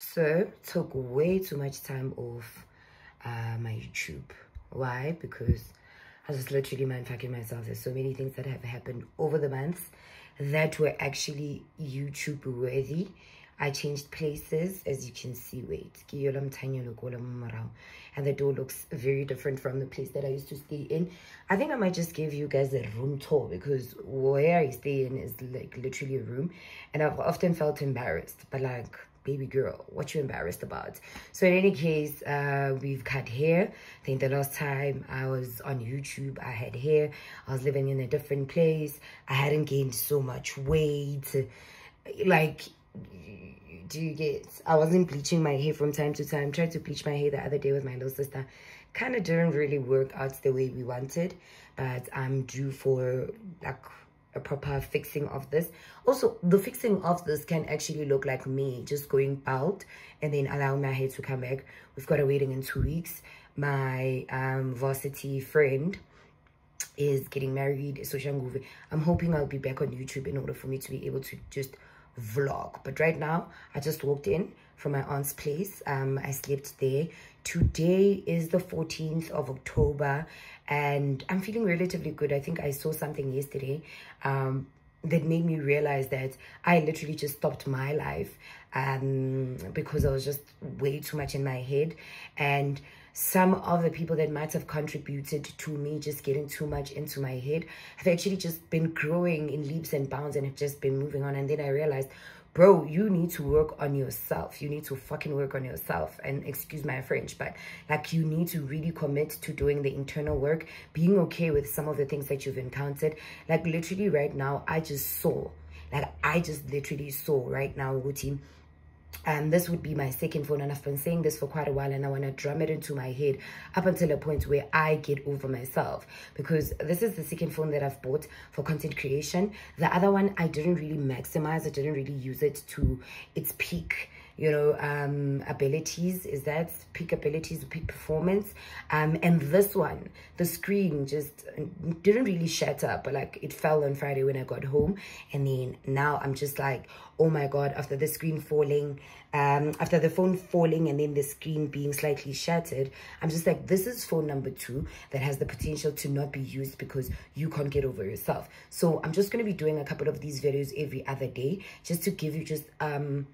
So took way too much time off uh, my YouTube. Why? Because I was literally mindfucking myself. There's so many things that have happened over the months that were actually YouTube worthy. I changed places, as you can see. Wait, and the door looks very different from the place that I used to stay in. I think I might just give you guys a room tour because where I stay in is like literally a room, and I've often felt embarrassed. But like, baby girl, what you embarrassed about? So in any case, uh, we've cut hair. I think the last time I was on YouTube, I had hair. I was living in a different place. I hadn't gained so much weight. Like do you get i wasn't bleaching my hair from time to time tried to bleach my hair the other day with my little sister kind of didn't really work out the way we wanted but i'm due for like a proper fixing of this. Also the fixing of this can actually look like me just going bald and then allowing my hair to come back. We've got a wedding in two weeks. My um varsity friend is getting married so i'm hoping i'll be back on youtube in order for me to be able to just vlog. But right now i just walked in from my aunt's place. Um i slept there. Today is the 14th of october and i'm feeling relatively good. I think i saw something yesterday. Um that made me realize that i literally just stopped my life um because i was just way too much in my head and some of the people that might have contributed to me just getting too much into my head have actually just been growing in leaps and bounds and have just been moving on. And then I realized, bro, you need to work on yourself. You need to fucking work on yourself. And excuse my French, but like you need to really commit to doing the internal work, being okay with some of the things that you've encountered. Like literally right now, I just saw, like I just literally saw right now, Guti, and this would be my second phone and i've been saying this for quite a while and i want to drum it into my head up until a point where i get over myself because this is the second phone that i've bought for content creation. The other one i didn't really maximize i didn't really use it to its peak you know um abilities is that peak abilities peak performance. Um and this one the screen just didn't really shatter but like it fell on friday when i got home. And then now i'm just like oh my god after the screen falling um after the phone falling and then the screen being slightly shattered i'm just like this is phone number two that has the potential to not be used because you can't get over yourself. So i'm just going to be doing a couple of these videos every other day just to give you just um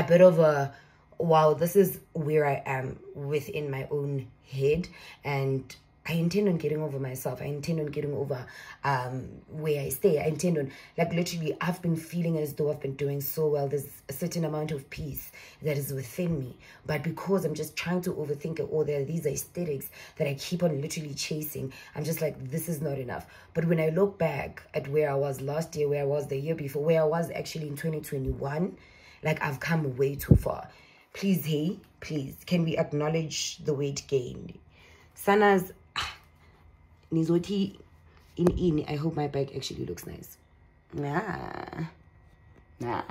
a bit of a wow this is where i am within my own head and I intend on getting over myself. I intend on getting over um, where I stay. I intend on, like, literally, I've been feeling as though I've been doing so well. There's a certain amount of peace that is within me. But because I'm just trying to overthink it, or there are these aesthetics that I keep on literally chasing, I'm just like, this is not enough. But when I look back at where I was last year, where I was the year before, where I was actually in 2021, like I've come way too far. Please, hey, please, can we acknowledge the weight gain? Sana's ah, Nizoti in in. I hope my bag actually looks nice. Nah. Nah.